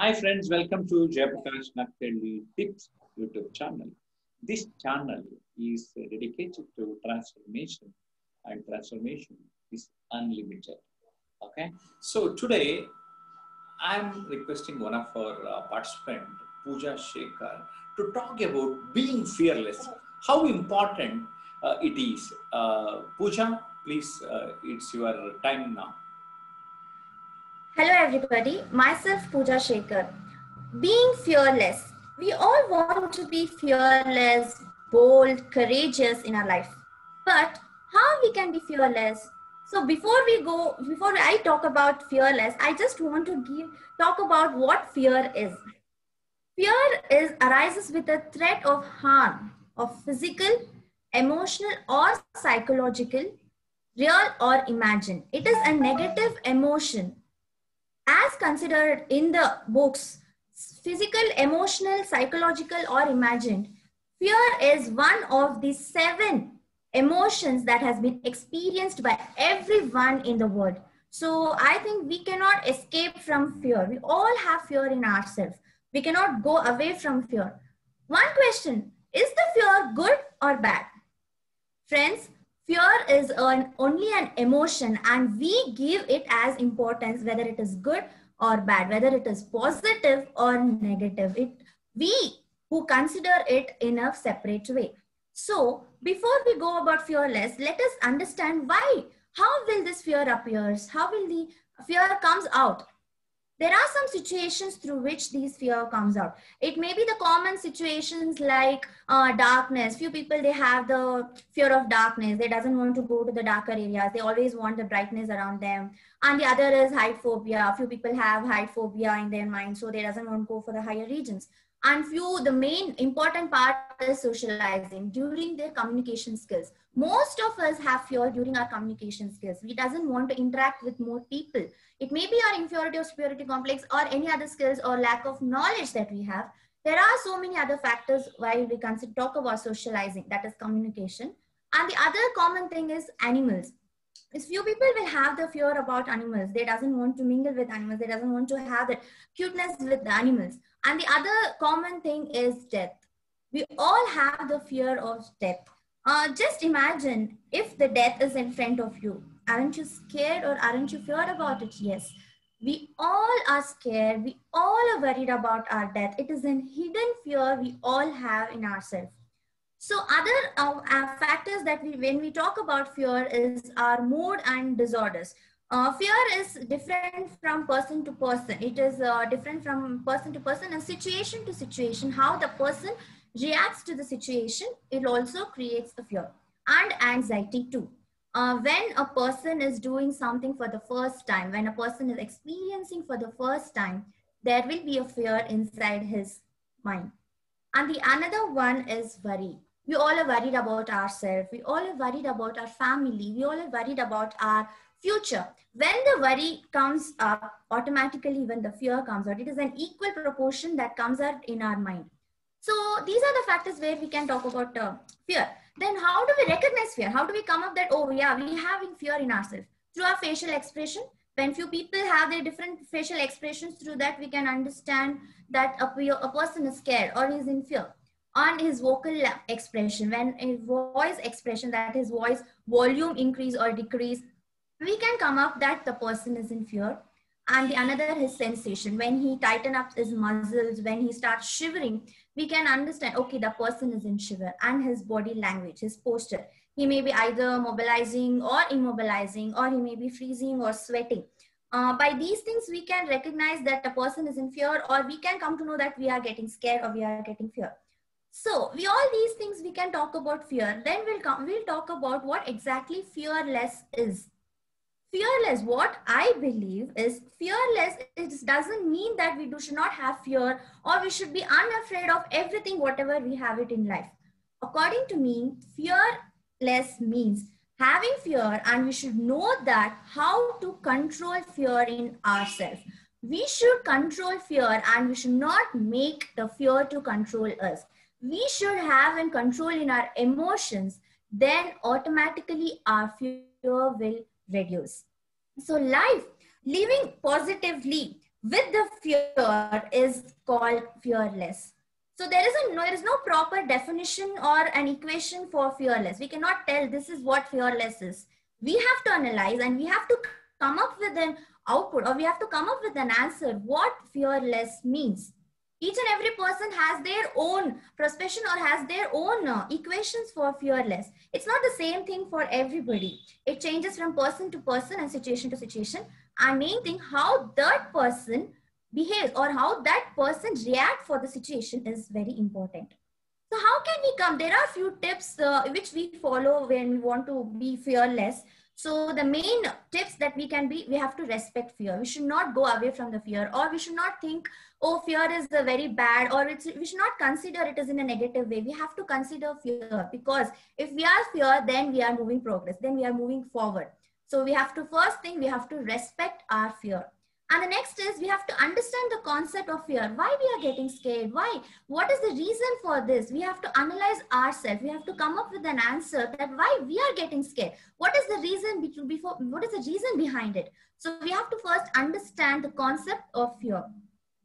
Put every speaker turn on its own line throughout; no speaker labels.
Hi friends, welcome to Jayaprakash Nagathihalli Tips YouTube channel. This channel is dedicated to transformation and transformation is unlimited. Okay, so today I'm requesting one of our uh, participant, Pooja Shekhar, to talk about being fearless. How important uh, it is. Uh, Pooja, please, uh, it's your time now.
Hello, everybody. Myself, Pooja Shekhar. Being fearless. We all want to be fearless, bold, courageous in our life. But how we can be fearless? So before we go, before I talk about fearless, I just want to give talk about what fear is. Fear is arises with a threat of harm of physical, emotional, or psychological, real or imagined. It is a negative emotion as considered in the books, physical, emotional, psychological, or imagined, fear is one of the seven emotions that has been experienced by everyone in the world. So I think we cannot escape from fear. We all have fear in ourselves. We cannot go away from fear. One question Is the fear good or bad? Friends, fear is an, only an emotion and we give it as importance whether it is good or bad whether it is positive or negative. It we who consider it in a separate way. So before we go about fearless let us understand why how will this fear appears? How will the fear comes out there are some situations through which these fear comes out. It may be the common situations like uh, darkness. Few people they have the fear of darkness. They doesn't want to go to the darker areas. They always want the brightness around them and the other is height phobia. A few people have height phobia in their mind so they doesn't want to go for the higher regions. And few the main important part is socializing during their communication skills. Most of us have fear during our communication skills. We doesn't want to interact with more people. It may be our inferiority or superiority complex or any other skills or lack of knowledge that we have. There are so many other factors why we consider talk about socializing that is communication. And the other common thing is animals is few people will have the fear about animals they doesn't want to mingle with animals they doesn't want to have that cuteness with the animals. And the other common thing is death. We all have the fear of death. Uh, just imagine if the death is in front of you. Aren't you scared or aren't you feared about it? Yes. We all are scared. We all are worried about our death. It is a hidden fear we all have in ourselves so other uh, uh, factors that we, when we talk about fear is our mood and disorders. Uh, fear is different from person to person. It is uh, different from person to person and situation to situation. How the person reacts to the situation, it also creates the fear and anxiety too. Uh, when a person is doing something for the first time, when a person is experiencing for the first time, there will be a fear inside his mind. And the another one is worry we all are worried about ourselves. We all are worried about our family. We all are worried about our future. When the worry comes up automatically when the fear comes out it is an equal proportion that comes out in our mind. So these are the factors where we can talk about uh, fear. Then how do we recognize fear? How do we come up that oh yeah we having fear in ourselves? Through our facial expression. When few people have their different facial expressions through that we can understand that a, a person is scared or is in fear on his vocal expression. When his voice expression that his voice volume increase or decrease we can come up that the person is in fear. And the another his sensation. When he tighten up his muscles when he starts shivering we can understand okay the person is in shiver. And his body language his posture. He may be either mobilizing or immobilizing or he may be freezing or sweating. Uh, by these things we can recognize that a person is in fear or we can come to know that we are getting scared or we are getting fear so we all these things we can talk about fear. Then we'll come, we'll talk about what exactly fearless is. Fearless, what I believe is fearless, it doesn't mean that we do should not have fear or we should be unafraid of everything, whatever we have it in life. According to me, fearless means having fear and we should know that how to control fear in ourselves. We should control fear and we should not make the fear to control us we should have and control in our emotions, then automatically our fear will reduce. So life, living positively with the fear is called fearless. So there is a no, there is no proper definition or an equation for fearless. We cannot tell this is what fearless is. We have to analyze and we have to come up with an output or we have to come up with an answer what fearless means each and every person has their own profession or has their own uh, equations for fearless. It's not the same thing for everybody. It changes from person to person and situation to situation. And main thing how that person behaves or how that person react for the situation is very important. So how can we come? There are few tips uh, which we follow when we want to be fearless so the main tips that we can be, we have to respect fear. We should not go away from the fear or we should not think, oh, fear is a very bad or it's, we should not consider it as in a negative way. We have to consider fear because if we are fear, then we are moving progress, then we are moving forward. So we have to first thing, we have to respect our fear. And the next is we have to understand the concept of fear. Why we are getting scared? Why? What is the reason for this? We have to analyze ourselves. We have to come up with an answer that why we are getting scared. What is the reason before? What is the reason behind it? So we have to first understand the concept of fear.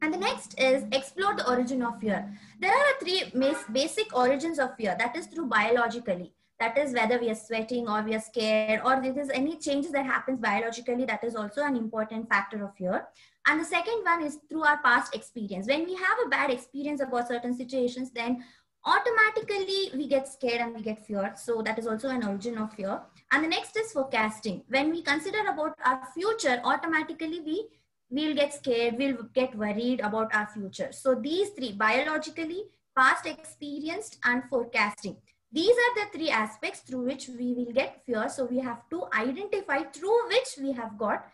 And the next is explore the origin of fear. There are three basic origins of fear. That is through biologically that is whether we are sweating or we are scared or there is any changes that happens biologically that is also an important factor of fear and the second one is through our past experience. When we have a bad experience about certain situations then automatically we get scared and we get fear. So that is also an origin of fear. And the next is forecasting. When we consider about our future automatically we will get scared we'll get worried about our future. So these three biologically past experienced and forecasting these are the three aspects through which we will get fear. So we have to identify through which we have got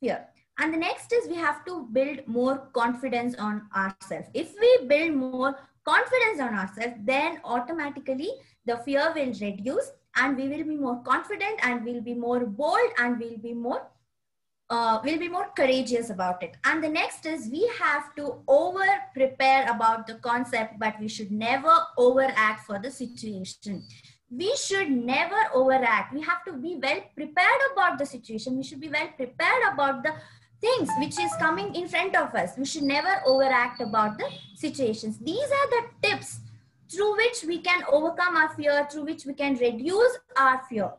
fear. And the next is we have to build more confidence on ourselves. If we build more confidence on ourselves, then automatically the fear will reduce and we will be more confident and we'll be more bold and we'll be more uh, we'll be more courageous about it. And the next is we have to over prepare about the concept, but we should never overact for the situation. We should never overact. We have to be well prepared about the situation. We should be well prepared about the things which is coming in front of us. We should never overact about the situations. These are the tips through which we can overcome our fear, through which we can reduce our fear.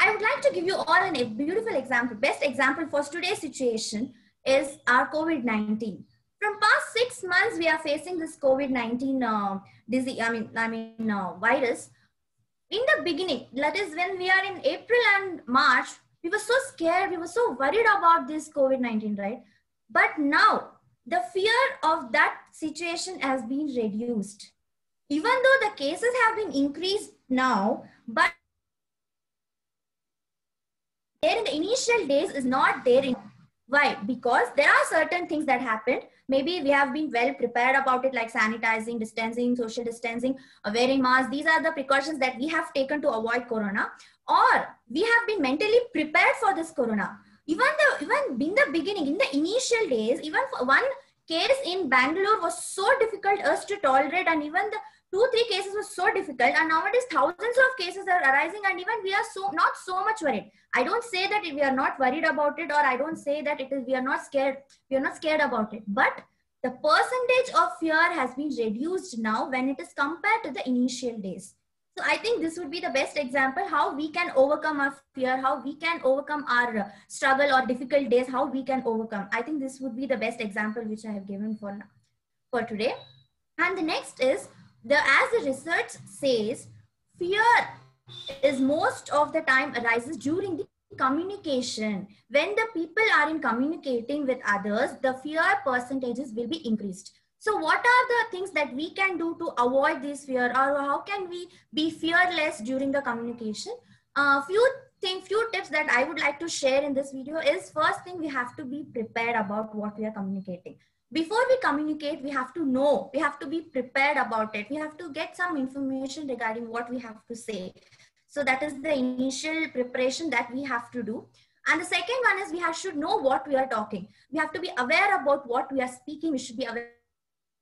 I would like to give you all a beautiful example. Best example for today's situation is our COVID-19. From past six months, we are facing this COVID-19 uh, disease, I mean, I mean uh, virus. In the beginning, that is when we are in April and March, we were so scared, we were so worried about this COVID-19, right? But now, the fear of that situation has been reduced. Even though the cases have been increased now, but there in the initial days is not there in why? Because there are certain things that happened. Maybe we have been well prepared about it like sanitizing distancing social distancing uh, wearing masks. These are the precautions that we have taken to avoid corona. Or we have been mentally prepared for this corona. Even the even in the beginning in the initial days even one case in bangalore was so difficult us to tolerate. And even the two three cases was so difficult and nowadays thousands of cases are arising and even we are so not so much worried. I don't say that we are not worried about it or i don't say that it is we are not scared we are not scared about it. But the percentage of fear has been reduced now when it is compared to the initial days. So i think this would be the best example how we can overcome our fear how we can overcome our uh, struggle or difficult days how we can overcome. I think this would be the best example which i have given for for today. And the next is the as the research says, fear is most of the time arises during the communication. When the people are in communicating with others, the fear percentages will be increased. So what are the things that we can do to avoid this fear or how can we be fearless during the communication? A uh, few thing, few tips that I would like to share in this video is first thing we have to be prepared about what we are communicating before we communicate, we have to know, we have to be prepared about it. We have to get some information regarding what we have to say. So that is the initial preparation that we have to do. And the second one is we have, should know what we are talking. We have to be aware about what we are speaking. We should be aware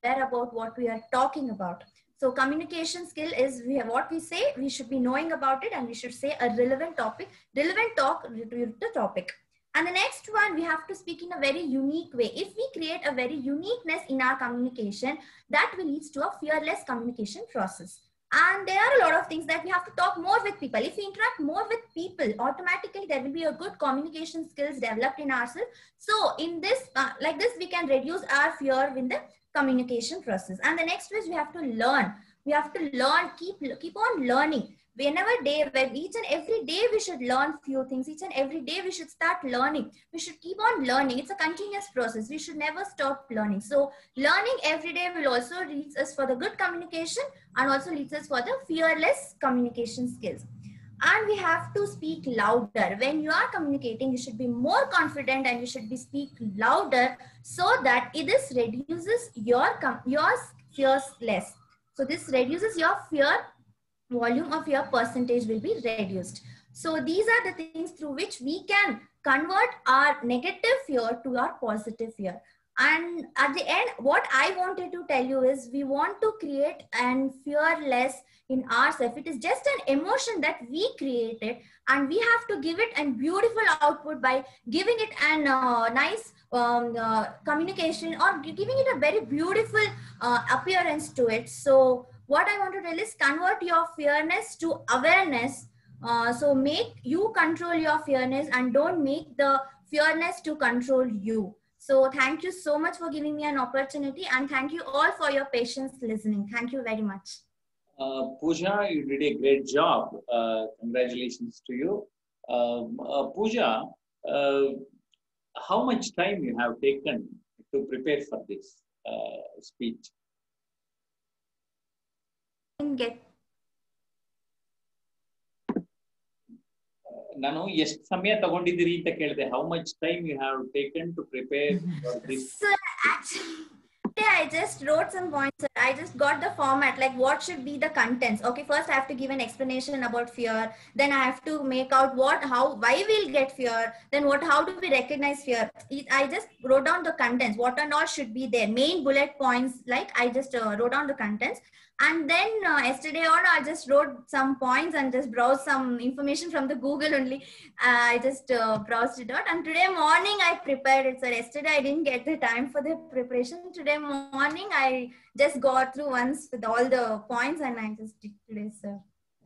about what we are talking about. So communication skill is we have what we say, we should be knowing about it and we should say a relevant topic, relevant talk to the topic. And the next one, we have to speak in a very unique way. If we create a very uniqueness in our communication, that will lead to a fearless communication process. And there are a lot of things that we have to talk more with people. If we interact more with people, automatically there will be a good communication skills developed in ourselves. So in this, uh, like this, we can reduce our fear in the communication process. And the next is we have to learn. We have to learn, keep, keep on learning whenever day when each and every day we should learn few things each and every day we should start learning. We should keep on learning. It's a continuous process. We should never stop learning. So learning every day will also leads us for the good communication and also leads us for the fearless communication skills. And we have to speak louder. When you are communicating you should be more confident and you should be speak louder so that it this reduces your your fears less. So this reduces your fear volume of your percentage will be reduced. So these are the things through which we can convert our negative fear to our positive fear. And at the end, what I wanted to tell you is we want to create and fear less in ourselves. It is just an emotion that we created and we have to give it a beautiful output by giving it an uh, nice um, uh, communication or giving it a very beautiful uh, appearance to it. So what I want to tell is convert your fearness to awareness. Uh, so make you control your fearness and don't make the fearness to control you. So thank you so much for giving me an opportunity and thank you all for your patience listening. Thank you very much.
Uh, Pooja, you did a great job. Uh, congratulations to you. Um, uh, Pooja, uh, how much time you have taken to prepare for this uh, speech?
get
ನಾನು ಎಷ್ಟು ಸಮಯ ತಗೊಂಡಿದ್ದೀರಿ ಅಂತ ಕೇಳಿದೆ how much time you have taken to prepare for this
Sir, actually, today I just wrote some points. sir. I just got the format, like what should be the contents. Okay, first I have to give an explanation about fear. Then I have to make out what, how, why we'll get fear. Then what, how do we recognize fear? It- I just wrote down the contents. What and all should be there. Main bullet points. Like I just uh, wrote down the contents. And then uh, yesterday on, I just wrote some points and just browsed some information from the Google only. Uh, I just uh, browsed it out. And today morning, I prepared it. So yesterday, I didn't get the time for the preparation. Today morning, I just got through once with all the points and I just did today, sir.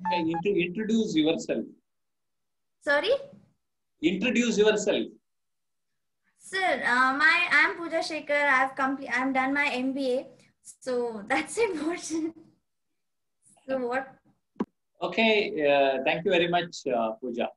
Okay, introduce yourself
Sorry?
introduce yourself
Sir, uh, my I'm Pooja Shekhar. I've complete. I'm done my MBA. So that's important. So what?
okay uh, thank you very much uh, Pooja